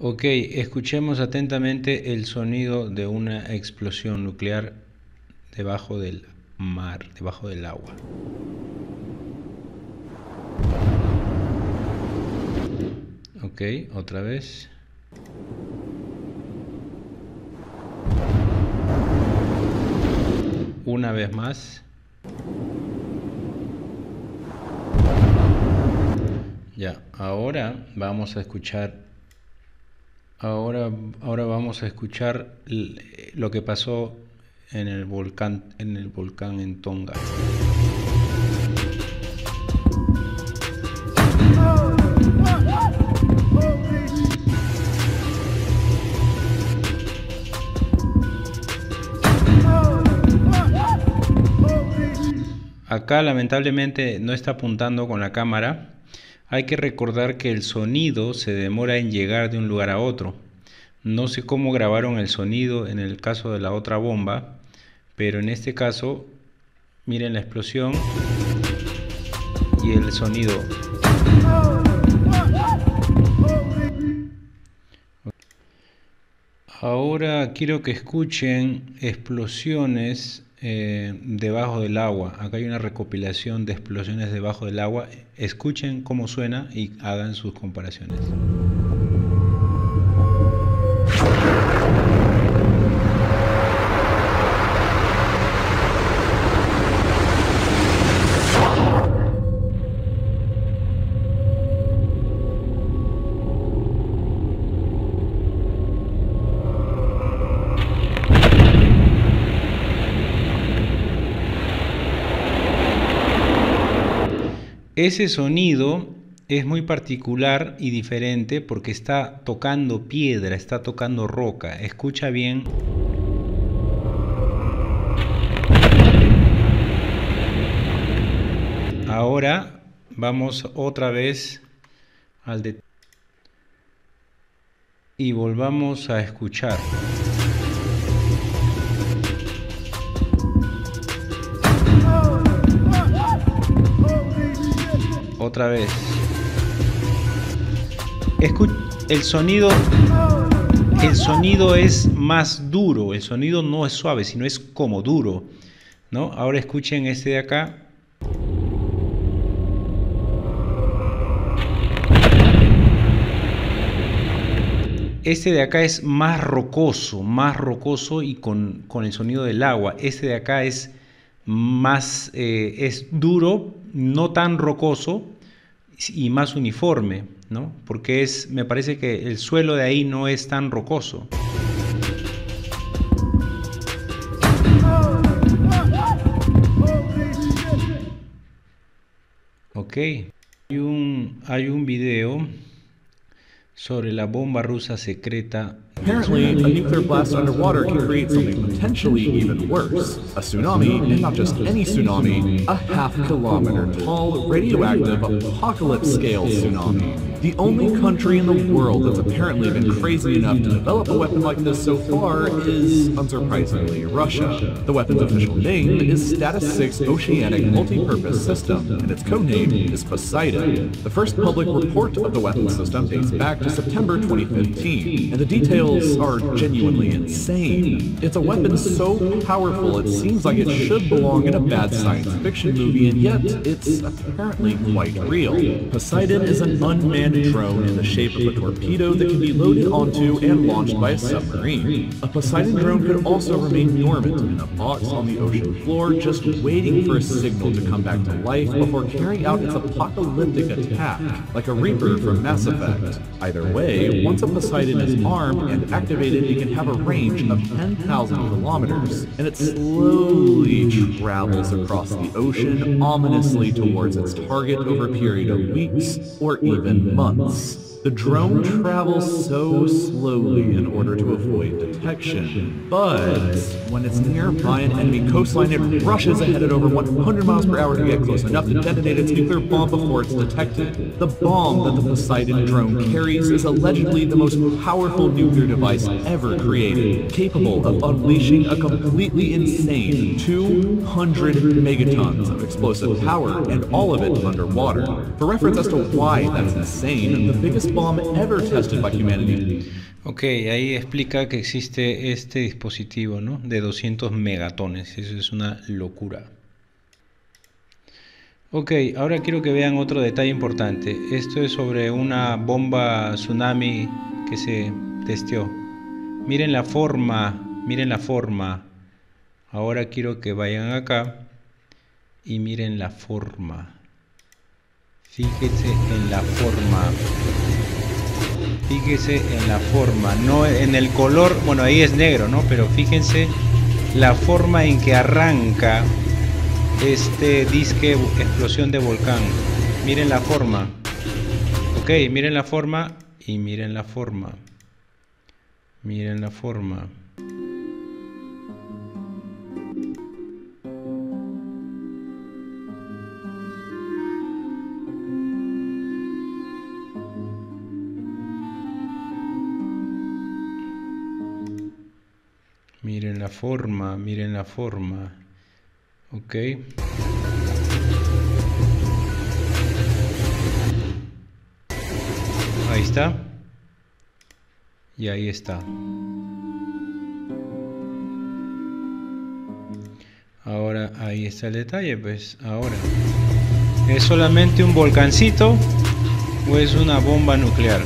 Ok, escuchemos atentamente el sonido de una explosión nuclear debajo del mar, debajo del agua. Ok, otra vez. Una vez más. Ya, ahora vamos a escuchar Ahora, ahora vamos a escuchar lo que pasó en el volcán en el volcán en Tonga. Acá lamentablemente no está apuntando con la cámara, hay que recordar que el sonido se demora en llegar de un lugar a otro. No sé cómo grabaron el sonido en el caso de la otra bomba, pero en este caso, miren la explosión y el sonido. Ahora quiero que escuchen explosiones eh, debajo del agua. Acá hay una recopilación de explosiones debajo del agua. Escuchen cómo suena y hagan sus comparaciones. Ese sonido es muy particular y diferente porque está tocando piedra, está tocando roca. Escucha bien. Ahora vamos otra vez al de y volvamos a escuchar. Otra vez. el sonido el sonido es más duro, el sonido no es suave, sino es como duro, ¿no? Ahora escuchen este de acá. Este de acá es más rocoso, más rocoso y con, el sonido del agua. Este de acá es más, eh, es duro, no tan rocoso, y más uniforme, ¿no? Porque es, me parece que el suelo de ahí no es tan rocoso. Ok, hay un, hay un video sobre la bomba rusa secreta. Apparently, a nuclear blast underwater can create something potentially even worse. A tsunami, and not just any tsunami, a half kilometer tall, radioactive, apocalypse scale tsunami. The only country in the world that's apparently been crazy enough to develop a weapon like this so far is, unsurprisingly, Russia. The weapon's official name is Status 6 Oceanic Multi-Purpose System, and its codename is Poseidon. The first public report of the weapon system dates back to September 2015, and the details are genuinely insane. It's a weapon so powerful it seems like it should belong in a bad science fiction movie, and yet it's apparently quite real. Poseidon is an unmanned drone in the shape of a torpedo that can be loaded onto and launched by a submarine. A Poseidon drone could also remain dormant in a box on the ocean floor, just waiting for a signal to come back to life before carrying out its apocalyptic attack, like a Reaper from Mass Effect. Either way, once a Poseidon is armed and activated, it can have a range of 10,000 kilometers, and it slowly travels across the ocean ominously towards its target over a period of weeks or even months months. The drone travels so slowly in order to avoid detection, but when it's nearby an enemy coastline, it rushes ahead at over 100 miles per hour to get close enough to detonate its nuclear bomb before it's detected. The bomb that the Poseidon drone carries is allegedly the most powerful nuclear device ever created, capable of unleashing a completely insane 200 megatons of explosive power, and all of it underwater. For reference as to why that's insane, the biggest bomb. Ok, ahí explica que existe este dispositivo, ¿no? De 200 megatones. Eso es una locura. Ok, ahora quiero que vean otro detalle importante. Esto es sobre una bomba tsunami que se testeó. Miren la forma, miren la forma. Ahora quiero que vayan acá y miren la forma. Fíjense en la forma. Fíjense en la forma, no en el color, bueno ahí es negro, ¿no? Pero fíjense la forma en que arranca este disque explosión de volcán. Miren la forma. Ok, miren la forma y miren la forma. Miren la forma. Miren la forma, miren la forma. Ok. Ahí está. Y ahí está. Ahora ahí está el detalle, pues ahora. ¿Es solamente un volcancito o es una bomba nuclear?